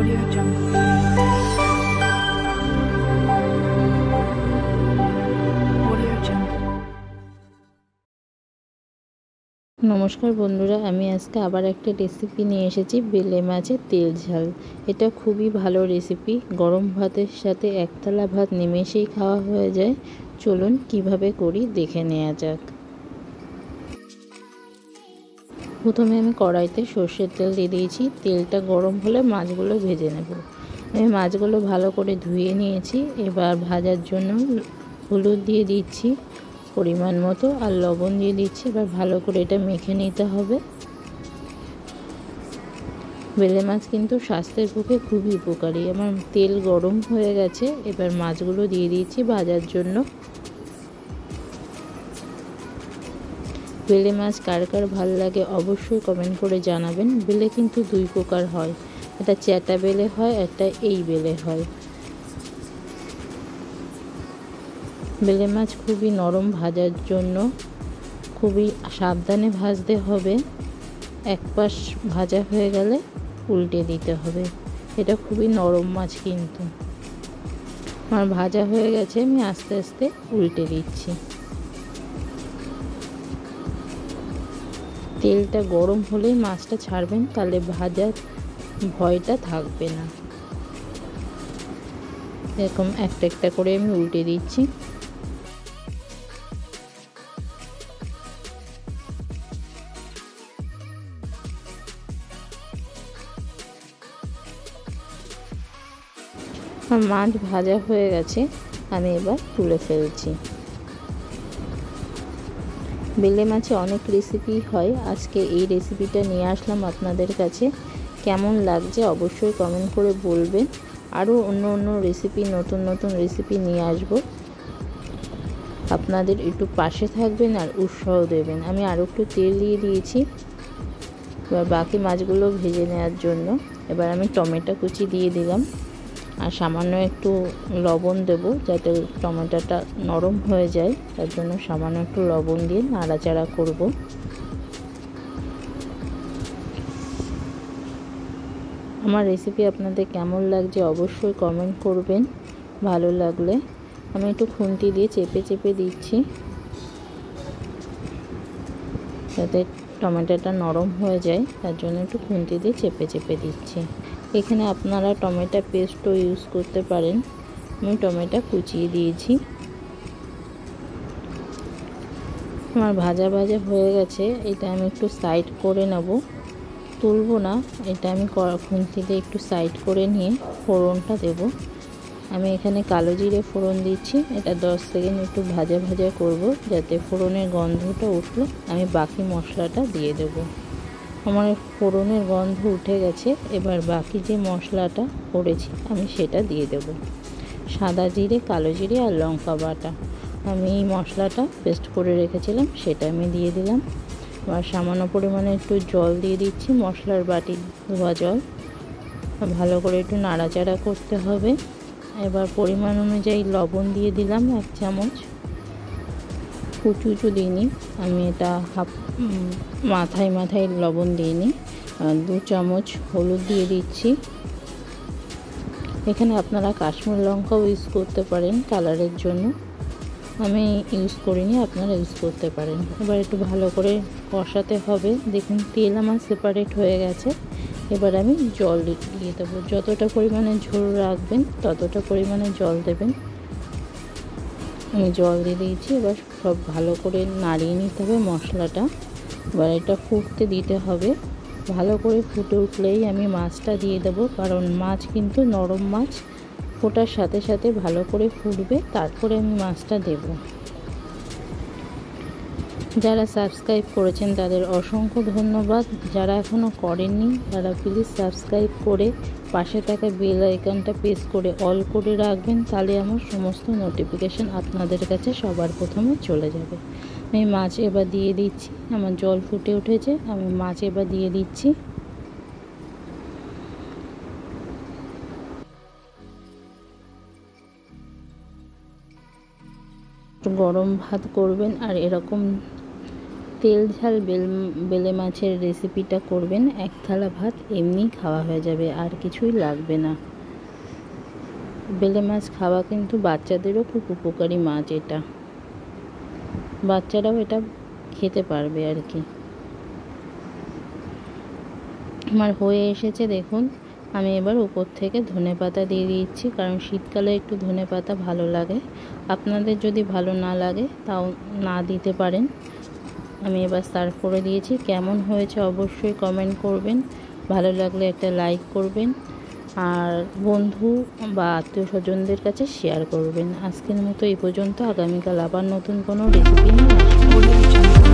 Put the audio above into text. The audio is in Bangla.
নমস্কার বন্ধুরা, আমি আজকে আবার একটা রেসিপি নিয়ে এসেছি, বেলে মাছের তেল ঝাল। এটা খুবই ভালো রেসিপি গরম ভাতের সাথে একতলা ভাত নিমেষেই খাওয়া হয়ে যায়। চলুন কীভাবে করি দেখে নেওয়া যাক। প্রথমে আমি কড়াইতে সর্ষের তেল দিয়ে দিয়েছি। তেলটা গরম হলে মাছগুলো ভেজে নেব। আমি মাছগুলো ভালো করে ধুয়ে নিয়েছি। এবার ভাজার জন্য হলুদ দিয়ে দিচ্ছি পরিমাণ মতো আর লবণ দিয়ে দিচ্ছি। এবার ভালো করে এটা মেখে নিতে হবে। বেলে মাছ কিন্তু স্বাস্থ্যের পক্ষে খুবই উপকারী। আমার তেল গরম হয়ে গেছে। এবার মাছগুলো দিয়ে দিয়েছি ভাজার জন্য। বেলে মাছ কার কার ভালো লাগে অবশ্যই কমেন্ট করে জানাবেন। বেলে কিন্তু দুই প্রকার হয়। একটা চ্যাটা বেলে হয়, একটা এই বেলে হয়। বেলে মাছ খুবই নরম ভাজার জন্য খুবই সাবধানে ভাজতে হবে। এক পাশ ভাজা হয়ে গেলে উল্টে দিতে হবে। এটা খুবই নরম মাছ কিন্তু। আমার ভাজা হয়ে গেছে, আমি আস্তে আস্তে উল্টে দিচ্ছি। তেলটা গরম হলেই মাছটা ছাড়বেন, তাহলে ভাজার ভয়টা থাকবে না। এরকম একটা একটা করে আমি উল্টে দিচ্ছি। মাছ ভাজা হয়ে গেছে, আমি এবার তুলে ফেলছি। বেলে মাছে অনেক রেসিপি হয়। আজকে এই রেসিপিটা নিয়ে আসলাম আপনাদের কাছে। কেমন লাগছে অবশ্যই কমেন্ট করে বলবেন। আরও অন্য অন্য রেসিপি নতুন নতুন রেসিপি নিয়ে আসব। আপনাদের একটু পাশে থাকবেন আর উৎসাহ দেবেন। আমি আরও একটু তেল দিয়ে দিয়েছি। এবার বাকি মাছগুলো ভেজে নেওয়ার জন্য। এবার আমি টমেটো কুচি দিয়ে দিলাম। আর সামান্য একটু লবণ দেব যাতে টমেটোটা নরম হয়ে যায়। তার জন্য সামান্য একটু লবণ দিয়ে নাড়াচাড়া করব। আমার রেসিপি আপনাদের কেমন লাগছে অবশ্যই কমেন্ট করবেন, ভালো লাগলে। আমি একটু খুন্তি দিয়ে চেপে চেপে দিচ্ছি, যাতে টমেটোটা নরম হয়ে যায়। তার জন্য একটু খুন্তি দিয়ে চেপে চেপে দিচ্ছি। এখানে আপনারা টমেটো পেস্টও ইউজ করতে পারেন। আমি টমেটো কুচিয়ে দিয়েছি। আমার ভাজা ভাজা হয়ে গেছে। এটা আমি একটু সাইড করে নেব। তুলবো না। এটা আমি খুন্তিতে একটু সাইড করে নিয়ে ফোড়নটা দেব। আমি এখানে কালো জিরে ফোড়ন দিচ্ছি। এটা দশ সেকেন্ড একটু ভাজা ভাজা করব, যাতে ফোড়নের গন্ধটা উঠল আমি বাকি মশলাটা দিয়ে দেব। আমার ফোড়নের গন্ধ উঠে গেছে, এবার বাকি যে মশলাটা করেছি আমি সেটা দিয়ে দেব। সাদা জিরে, কালো জিরে আর লঙ্কা বাটা। আমি এই মশলাটা পেস্ট করে রেখেছিলাম, সেটা আমি দিয়ে দিলাম। এবার সামান্য পরিমাণে একটু জল দিয়ে দিচ্ছি মশলার বাটি ধোয়া জল। ভালো করে একটু নাড়াচাড়া করতে হবে। এবার পরিমাণ অনুযায়ী লবণ দিয়ে দিলাম এক চামচ। উঁচু উঁচু দিইনি আমি এটা হাফ মাথায় মাথায় লবণ দিইনি দু চামচ হলুদ দিয়ে দিচ্ছি। এখানে আপনারা কাশ্মীর লঙ্কাও ইউজ করতে পারেন কালারের জন্য। আমি ইউজ করিনি, আপনারা ইউজ করতে পারেন। এবার একটু ভালো করে কষাতে হবে। দেখুন, তেল আমার সেপারেট হয়ে গেছে। এবার আমি জল দিয়ে দেবো। যতটা পরিমাণে ঝোল রাখবেন, ততটা পরিমাণে জল দেবেন। আমি জল দিয়ে দিয়েছি, এবার সব ভালো করে নাড়িয়ে নিতে হবে মশলাটা। এবার এটা ফুটতে দিতে হবে। ভালো করে ফুটে উঠলেই আমি মাছটা দিয়ে দেবো, কারণ মাছ কিন্তু নরম মাছ, ফোটার সাথে সাথে ভালো করে ফুটবে, তারপরে আমি মাছটা দেব। যারা সাবস্ক্রাইব করেছেন তাদের অসংখ্য ধন্যবাদ। যারা এখনও করেননি, তারা প্লিজ সাবস্ক্রাইব করে পাশে থাকা বেল আইকনটা প্রেস করে অল করে রাখবেন, তাহলে আমার সমস্ত নোটিফিকেশান আপনাদের কাছে সবার প্রথমে চলে যাবে। আমি মাছ এবার দিয়ে দিচ্ছি, আমার জল ফুটে উঠেছে, আমি মাছ এবার দিয়ে দিচ্ছি। গরম ভাত করবেন আর এরকম তেল ঝাল বেল, বেলে মাছের রেসিপিটা করবেন, এক থালা ভাত এমনি খাওয়া হয়ে যাবে, আর কিছুই লাগবে না। বেলে মাছ খাওয়া কিন্তু বাচ্চাদেরও খুব উপকারী মাছ এটা। বাচ্চারাও এটা খেতে পারবে আর কি। আমার হয়ে এসেছে, দেখুন। আমি এবার উপর থেকে ধনে পাতা দিয়ে দিচ্ছি, কারণ শীতকালে একটু ধনে পাতা ভালো লাগে। আপনাদের যদি ভালো না লাগে, তাও না দিতে পারেন। আমি এবার সার্ভ করে দিয়েছি। কেমন হয়েছে অবশ্যই কমেন্ট করবেন। ভালো লাগলে একটা লাইক করবেন। আর বন্ধু বা আত্মীয় স্বজনদের কাছে শেয়ার করবেন। আজকের মতো এই পর্যন্ত। আগামীকাল আবার নতুন কোনো রেসিপি নিয়ে আসব.